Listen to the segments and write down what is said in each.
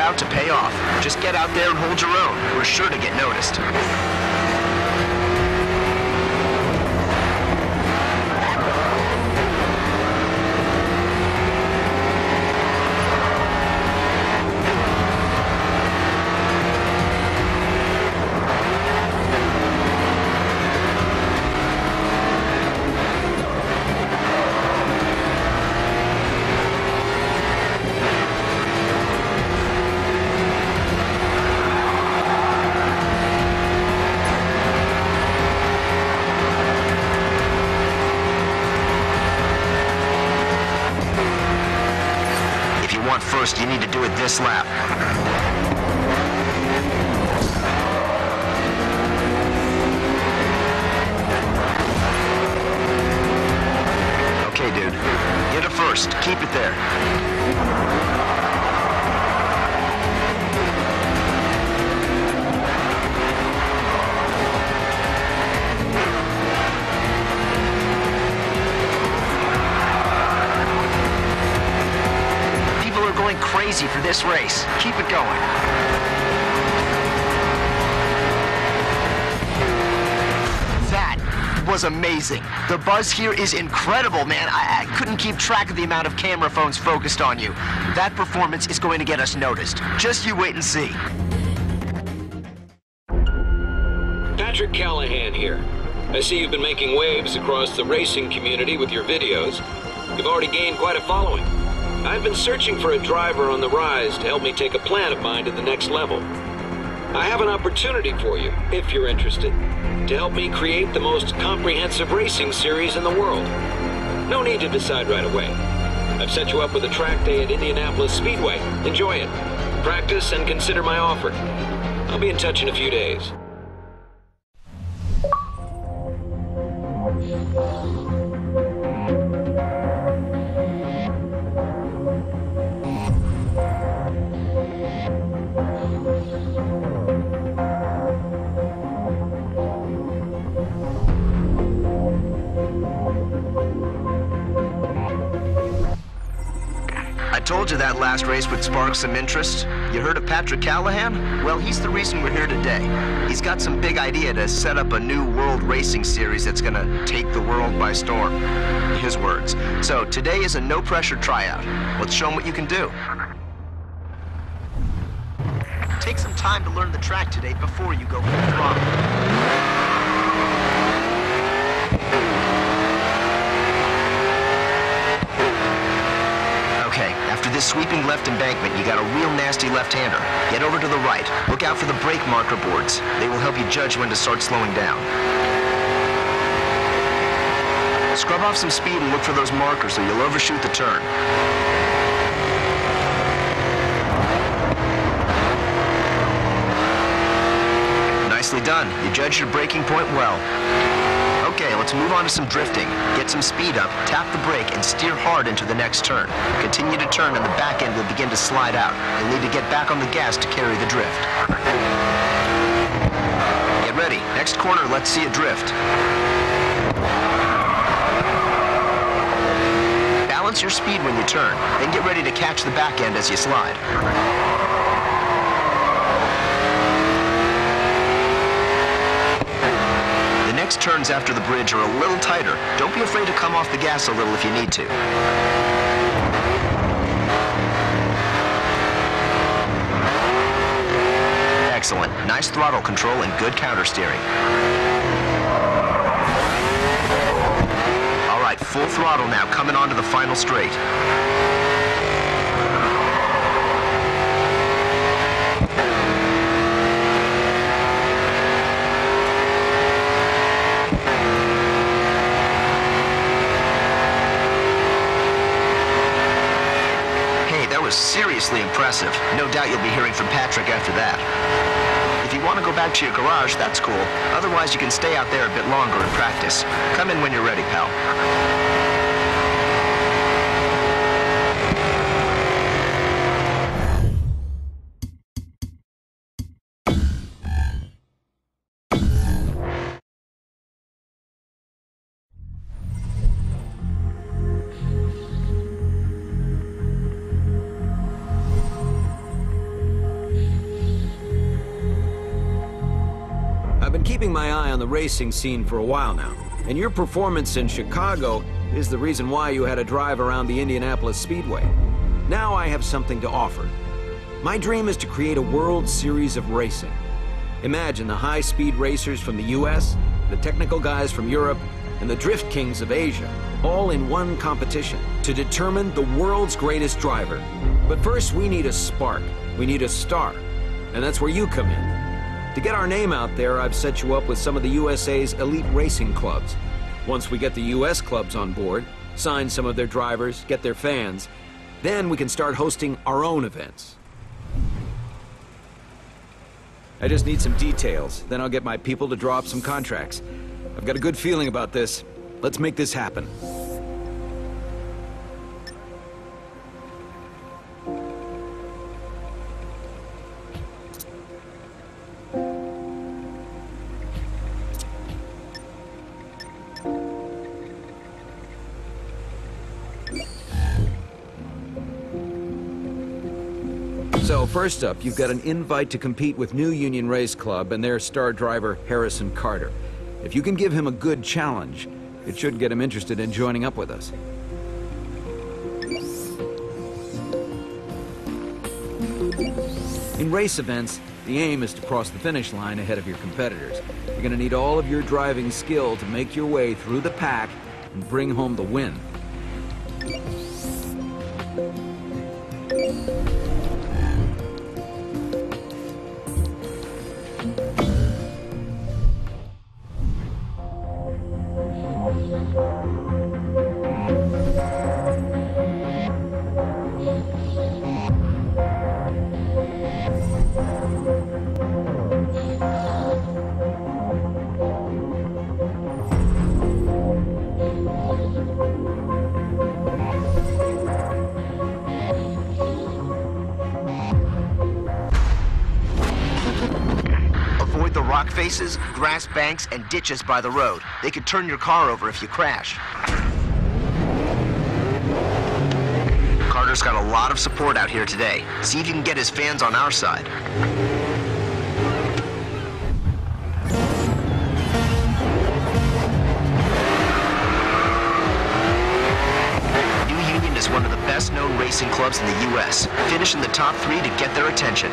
about to pay off. Just get out there and hold your own. We're sure to get noticed. First, you need to do it this lap. Okay, dude. Get it first. Keep it there. Crazy for this race. Keep it going. That was amazing. The buzz here is incredible, man. I, I couldn't keep track of the amount of camera phones focused on you. That performance is going to get us noticed. Just you wait and see. Patrick Callahan here. I see you've been making waves across the racing community with your videos. You've already gained quite a following. I've been searching for a driver on the rise to help me take a plan of mine to the next level. I have an opportunity for you, if you're interested, to help me create the most comprehensive racing series in the world. No need to decide right away. I've set you up with a track day at Indianapolis Speedway. Enjoy it. Practice and consider my offer. I'll be in touch in a few days. Told you that last race would spark some interest. You heard of Patrick Callahan? Well, he's the reason we're here today. He's got some big idea to set up a new world racing series that's gonna take the world by storm. His words. So today is a no pressure tryout. Let's show him what you can do. Take some time to learn the track today before you go for full throttle. Okay, after this sweeping left embankment, you got a real nasty left-hander. Get over to the right. Look out for the brake marker boards. They will help you judge when to start slowing down. Scrub off some speed and look for those markers so you'll overshoot the turn. Nicely done. You judged your braking point well. Let's move on to some drifting. Get some speed up, tap the brake, and steer hard into the next turn. Continue to turn and the back end will begin to slide out. You'll need to get back on the gas to carry the drift. Get ready. Next corner, let's see a drift. Balance your speed when you turn, then get ready to catch the back end as you slide. The next turns after the bridge are a little tighter. Don't be afraid to come off the gas a little if you need to. Excellent. Nice throttle control and good counter steering. All right, full throttle now, coming onto the final straight. Hey, that was seriously impressive. No doubt you'll be hearing from Patrick after that. If you want to go back to your garage, that's cool. Otherwise, you can stay out there a bit longer and practice. Come in when you're ready, pal. Been keeping my eye on the racing scene for a while now, and your performance in Chicago is the reason why you had a drive around the Indianapolis Speedway. Now I have something to offer. My dream is to create a World Series of racing. Imagine the high-speed racers from the US, the technical guys from Europe, and the drift kings of Asia, all in one competition to determine the world's greatest driver. But first, we need a spark. We need a star. And that's where you come in. To get our name out there, I've set you up with some of the USA's elite racing clubs. Once we get the US clubs on board, sign some of their drivers, get their fans, then we can start hosting our own events. I just need some details, then I'll get my people to draw up some contracts. I've got a good feeling about this. Let's make this happen. So, first up, you've got an invite to compete with New Union Race Club and their star driver, Harrison Carter. If you can give him a good challenge, it should get him interested in joining up with us. In race events, the aim is to cross the finish line ahead of your competitors. You're going to need all of your driving skill to make your way through the pack and bring home the win. The grass banks, and ditches by the road. They could turn your car over if you crash. Carter's got a lot of support out here today. See if you can get his fans on our side. New Union is one of the best known racing clubs in the U.S. Finish in the top three to get their attention.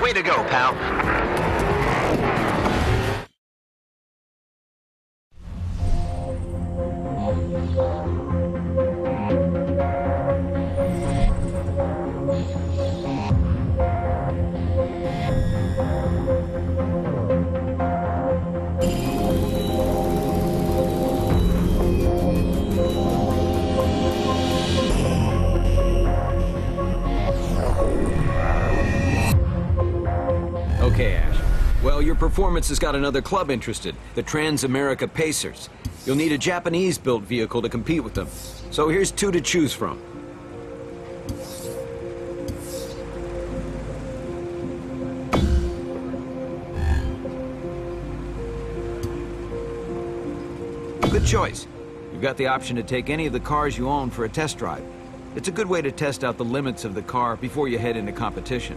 Way to go, pal. Okay, Ash. Well, your performance has got another club interested, the Transamerica Pacers. You'll need a Japanese-built vehicle to compete with them. So here's two to choose from. Good choice. You've got the option to take any of the cars you own for a test drive. It's a good way to test out the limits of the car before you head into competition.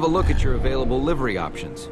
Have a look at your available livery options.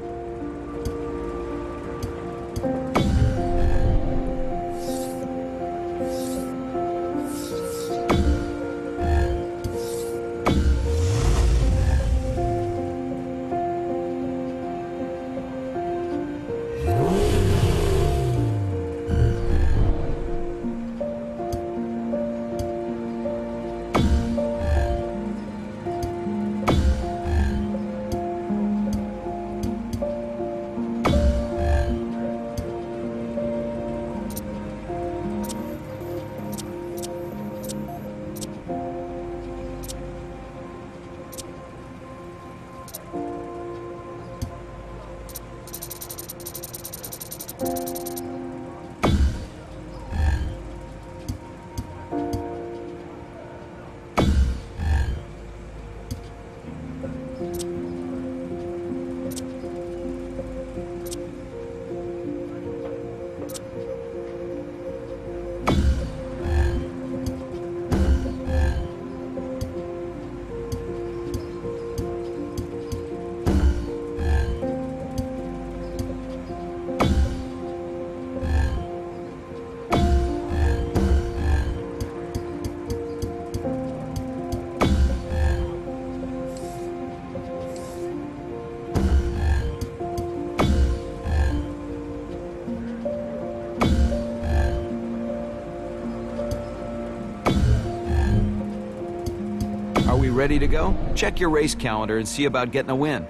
Ready to go? Check your race calendar and see about getting a win.